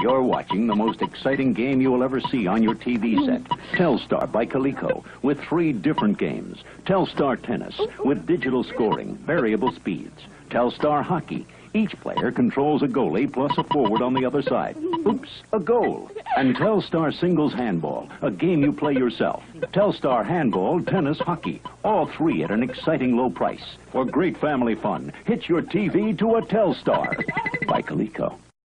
You're watching the most exciting game you will ever see on your TV set. Telstar by Coleco with three different games. Telstar Tennis with digital scoring, variable speeds. Telstar Hockey. Each player controls a goalie plus a forward on the other side. Oops, a goal. And Telstar Singles Handball, a game you play yourself. Telstar Handball, Tennis, Hockey. All three at an exciting low price. For great family fun, hitch your TV to a Telstar by Coleco.